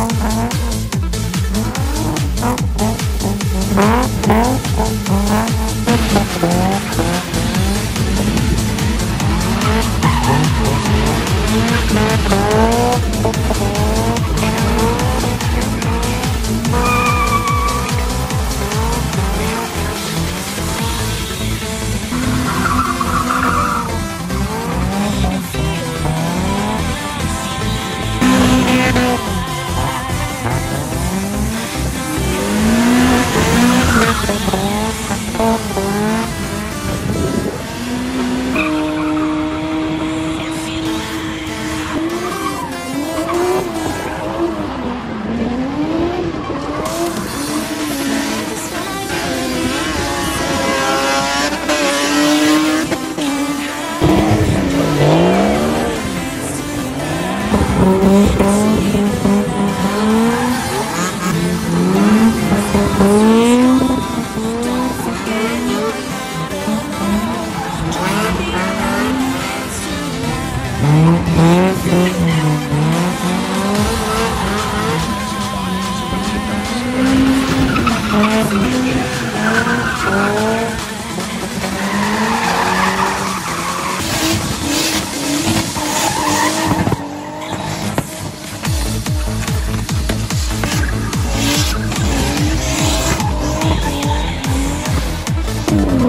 Mm-hmm. Oh!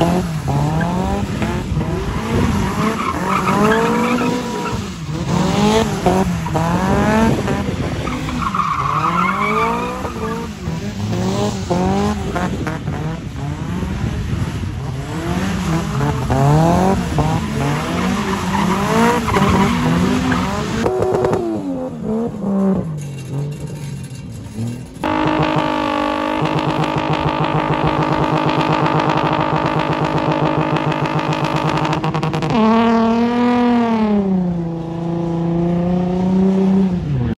Oh.